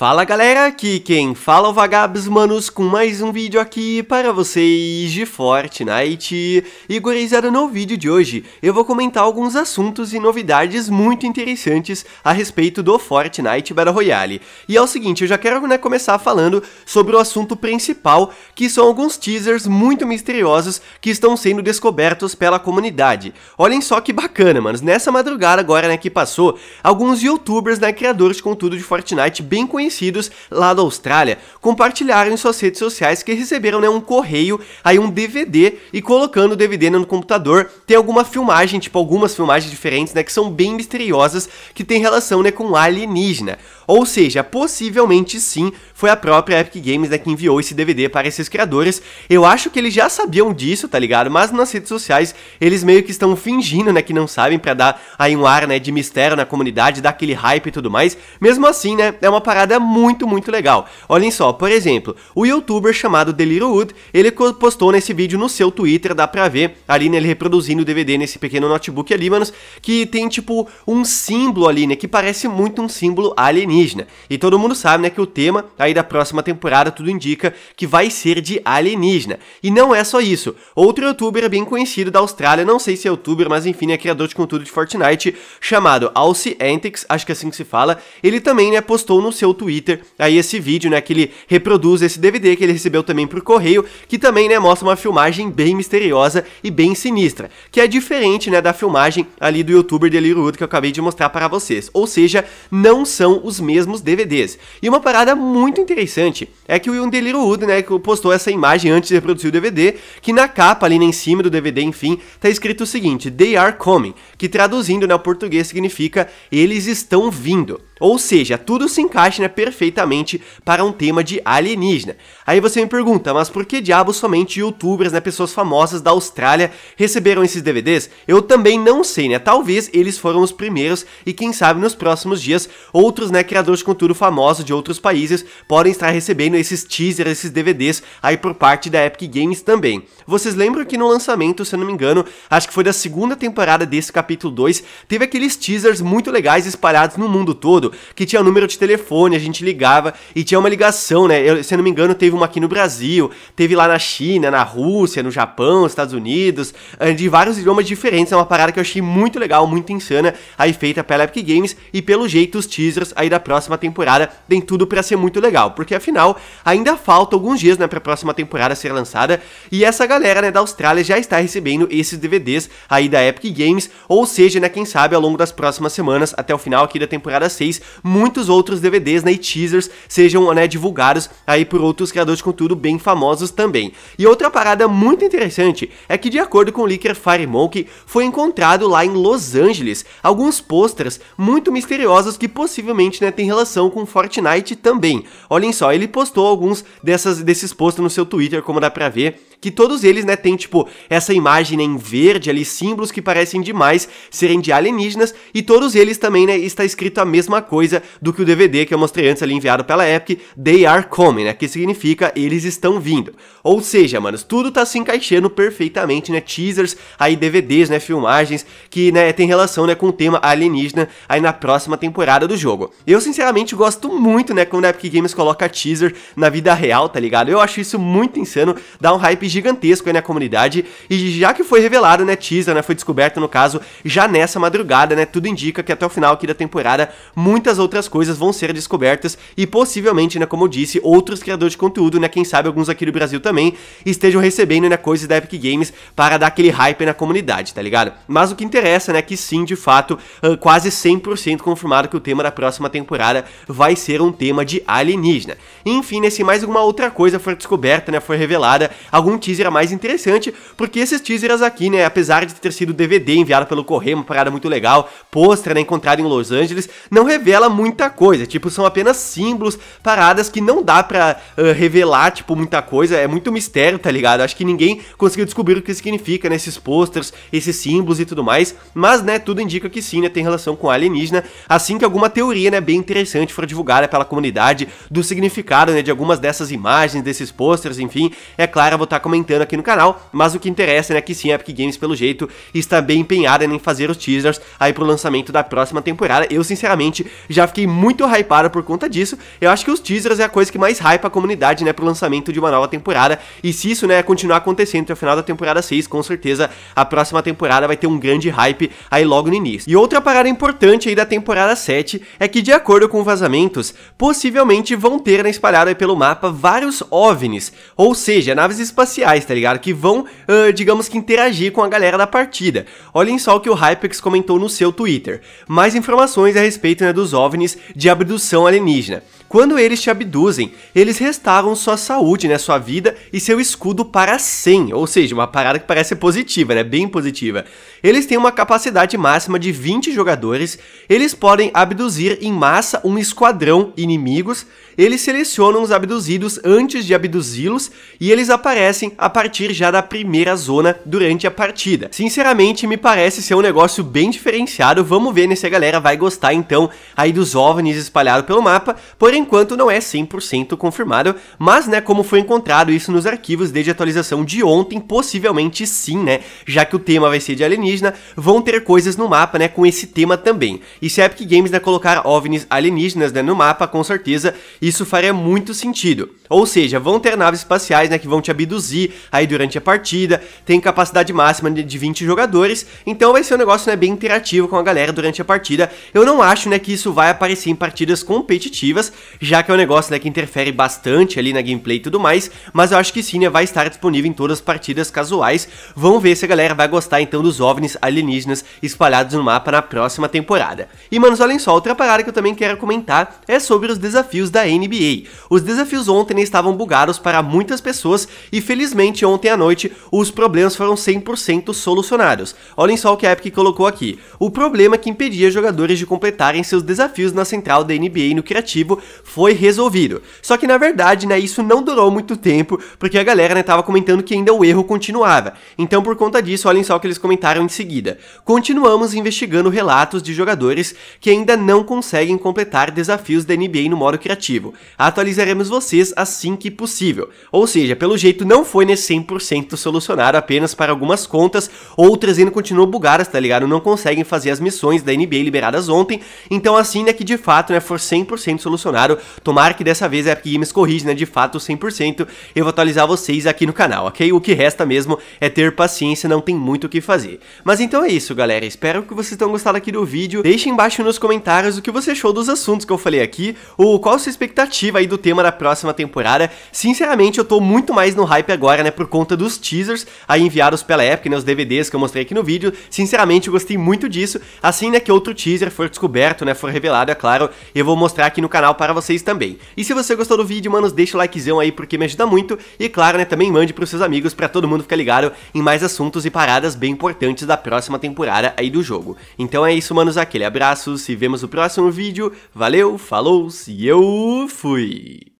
Fala galera, aqui quem fala é o Vagabs Manos com mais um vídeo aqui para vocês de Fortnite. E gurizada, no vídeo de hoje eu vou comentar alguns assuntos e novidades muito interessantes a respeito do Fortnite Battle Royale. E é o seguinte, eu já quero né, começar falando sobre o assunto principal, que são alguns teasers muito misteriosos que estão sendo descobertos pela comunidade. Olhem só que bacana, manos, nessa madrugada agora né, que passou, alguns youtubers, né, criadores de conteúdo de Fortnite bem conhecidos conhecidos lá da Austrália compartilharam em suas redes sociais que receberam né, um correio, aí um DVD, e colocando o DVD no computador, tem alguma filmagem, tipo algumas filmagens diferentes, né, que são bem misteriosas, que tem relação né, com alienígena. Ou seja, possivelmente sim, foi a própria Epic Games né, que enviou esse DVD para esses criadores. Eu acho que eles já sabiam disso, tá ligado? Mas nas redes sociais eles meio que estão fingindo, né, que não sabem para dar aí um ar, né, de mistério na comunidade, dar aquele hype e tudo mais. Mesmo assim, né, é uma parada muito, muito legal. Olhem só, por exemplo, o youtuber chamado Wood, ele postou nesse vídeo no seu Twitter, dá pra ver ali nele reproduzindo o DVD nesse pequeno notebook ali, manos, que tem tipo um símbolo ali, né, que parece muito um símbolo alienígena alienígena. E todo mundo sabe, né, que o tema aí da próxima temporada tudo indica que vai ser de alienígena. E não é só isso. Outro youtuber bem conhecido da Austrália, não sei se é youtuber, mas enfim, é criador de conteúdo de Fortnite, chamado Alcy Antics, acho que é assim que se fala. Ele também, né, postou no seu Twitter aí esse vídeo, né, que ele reproduz esse DVD que ele recebeu também por correio, que também, né, mostra uma filmagem bem misteriosa e bem sinistra, que é diferente, né, da filmagem ali do youtuber Delirudo que eu acabei de mostrar para vocês. Ou seja, não são os mesmos DVDs. E uma parada muito interessante é que o Ian Wood, né, postou essa imagem antes de reproduzir o DVD, que na capa, ali em cima do DVD, enfim, tá escrito o seguinte, They are coming, que traduzindo né, ao português significa eles estão vindo. Ou seja, tudo se encaixa né, perfeitamente para um tema de alienígena. Aí você me pergunta, mas por que diabos somente youtubers, né, pessoas famosas da Austrália receberam esses DVDs? Eu também não sei, né? Talvez eles foram os primeiros e quem sabe nos próximos dias outros, né, criadores de conteúdo famosos de outros países podem estar recebendo esses teasers, esses DVDs aí por parte da Epic Games também. Vocês lembram que no lançamento, se eu não me engano, acho que foi da segunda temporada desse capítulo 2, teve aqueles teasers muito legais espalhados no mundo todo que tinha número de telefone, a gente ligava e tinha uma ligação, né? Eu, se eu não me engano, teve uma aqui no Brasil, teve lá na China, na Rússia, no Japão, Estados Unidos, eh, de vários idiomas diferentes. É uma parada que eu achei muito legal, muito insana, aí feita pela Epic Games e pelo jeito os teasers aí da próxima temporada tem tudo para ser muito legal, porque afinal ainda falta alguns dias, né, para a próxima temporada ser lançada e essa galera, né, da Austrália já está recebendo esses DVDs aí da Epic Games, ou seja, né, quem sabe ao longo das próximas semanas até o final aqui da temporada 6 muitos outros DVDs né, e teasers sejam né, divulgados aí por outros criadores de conteúdo bem famosos também. E outra parada muito interessante é que de acordo com o leaker FireMonkey, foi encontrado lá em Los Angeles alguns posters muito misteriosos que possivelmente né, tem relação com Fortnite também. Olhem só, ele postou alguns dessas, desses posters no seu Twitter, como dá pra ver, que todos eles, né, tem tipo essa imagem em verde ali, símbolos que parecem demais serem de alienígenas, e todos eles também, né, está escrito a mesma coisa do que o DVD que eu mostrei antes ali enviado pela Epic, They Are Coming, né, que significa eles estão vindo. Ou seja, manos, tudo tá se encaixando perfeitamente, né, teasers, aí DVDs, né, filmagens, que, né, tem relação, né, com o tema alienígena aí na próxima temporada do jogo. Eu, sinceramente, gosto muito, né, quando a Epic Games coloca teaser na vida real, tá ligado? Eu acho isso muito insano, dá um hype gigantesco aí na comunidade, e já que foi revelado, né, teaser, né, foi descoberto no caso, já nessa madrugada, né, tudo indica que até o final aqui da temporada, muitas outras coisas vão ser descobertas, e possivelmente, né, como eu disse, outros criadores de conteúdo, né, quem sabe alguns aqui do Brasil também, estejam recebendo, né, coisas da Epic Games para dar aquele hype na comunidade, tá ligado? Mas o que interessa, né, que sim, de fato, quase 100% confirmado que o tema da próxima temporada vai ser um tema de alienígena. Enfim, né, se mais alguma outra coisa for descoberta, né, foi revelada, algum teaser mais interessante, porque esses teasers aqui, né, apesar de ter sido DVD enviado pelo correio, uma parada muito legal, pôster, né, encontrado em Los Angeles, não revela muita coisa, tipo, são apenas símbolos, paradas que não dá pra uh, revelar, tipo, muita coisa, é muito mistério, tá ligado? Acho que ninguém conseguiu descobrir o que significa, né, esses posters, esses símbolos e tudo mais, mas, né, tudo indica que sim, né, tem relação com alienígena, assim que alguma teoria, né, bem interessante for divulgada pela comunidade do significado, né, de algumas dessas imagens, desses posters, enfim, é claro, eu vou estar comentando aqui no canal, mas o que interessa, né, que sim, a Epic Games, pelo jeito, está bem empenhada em fazer os teasers aí pro lançamento da próxima temporada. Eu, sinceramente, já fiquei muito hypado por conta disso. Eu acho que os teasers é a coisa que mais hypa a comunidade, né, pro lançamento de uma nova temporada. E se isso, né, continuar acontecendo até o final da temporada 6, com certeza a próxima temporada vai ter um grande hype aí logo no início. E outra parada importante aí da temporada 7 é que, de acordo com vazamentos, possivelmente vão ter né, espalhado aí pelo mapa vários OVNIs, ou seja, naves espaciais, tá ligado? Que vão, uh, digamos que interagir com a galera da partida. Olhem só o que o Hypex comentou no seu Twitter. Mais informações a respeito né, dos OVNIs de abdução alienígena. Quando eles te abduzem, eles restauram sua saúde, né, sua vida e seu escudo para 100, ou seja, uma parada que parece positiva, né, bem positiva. Eles têm uma capacidade máxima de 20 jogadores, eles podem abduzir em massa um esquadrão inimigos, eles selecionam os abduzidos antes de abduzi-los e eles aparecem a partir já da primeira zona durante a partida. Sinceramente, me parece ser um negócio bem diferenciado, vamos ver né, se a galera vai gostar então aí dos OVNIs espalhados pelo mapa, porém enquanto não é 100% confirmado, mas né, como foi encontrado isso nos arquivos desde a atualização de ontem, possivelmente sim, né, já que o tema vai ser de alienígena, vão ter coisas no mapa, né, com esse tema também. E se a Epic Games, né, colocar OVNIs alienígenas, né, no mapa, com certeza isso faria muito sentido. Ou seja, vão ter naves espaciais, né, que vão te abduzir aí durante a partida, tem capacidade máxima de 20 jogadores, então vai ser um negócio, né, bem interativo com a galera durante a partida. Eu não acho, né, que isso vai aparecer em partidas competitivas, já que é um negócio né, que interfere bastante ali na gameplay e tudo mais, mas eu acho que sim, né, vai estar disponível em todas as partidas casuais. Vamos ver se a galera vai gostar então dos OVNIs alienígenas espalhados no mapa na próxima temporada. E manos, olhem só, outra parada que eu também quero comentar é sobre os desafios da NBA. Os desafios ontem né, estavam bugados para muitas pessoas e felizmente ontem à noite os problemas foram 100% solucionados. Olhem só o que a Epic colocou aqui. O problema que impedia jogadores de completarem seus desafios na central da NBA no criativo foi resolvido. Só que na verdade, né, isso não durou muito tempo, porque a galera, né, tava comentando que ainda o erro continuava. Então, por conta disso, olhem só o que eles comentaram em seguida. Continuamos investigando relatos de jogadores que ainda não conseguem completar desafios da NBA no modo criativo. Atualizaremos vocês assim que possível. Ou seja, pelo jeito não foi nesse 100% solucionado apenas para algumas contas, outras ainda continuam bugadas, tá ligado? Não conseguem fazer as missões da NBA liberadas ontem. Então, assim, né, que de fato, né, for 100% solucionado claro. Tomara que dessa vez a Epic Games corrija, né, de fato 100%. Eu vou atualizar vocês aqui no canal, ok? O que resta mesmo é ter paciência, não tem muito o que fazer. Mas então é isso, galera. Espero que vocês tenham gostado aqui do vídeo. Deixe embaixo nos comentários o que você achou dos assuntos que eu falei aqui, ou qual a sua expectativa aí do tema da próxima temporada. Sinceramente, eu tô muito mais no hype agora, né, por conta dos teasers aí enviados pela Epic, né, os DVDs que eu mostrei aqui no vídeo. Sinceramente, eu gostei muito disso. Assim, né, que outro teaser for descoberto, né, for revelado, é claro, eu vou mostrar aqui no canal para vocês também. E se você gostou do vídeo, manos, deixa o likezão aí porque me ajuda muito. E claro, né, também mande pros seus amigos para todo mundo ficar ligado em mais assuntos e paradas bem importantes da próxima temporada aí do jogo. Então é isso, manos, aquele abraço, se vemos no próximo vídeo. Valeu, falou, e eu fui!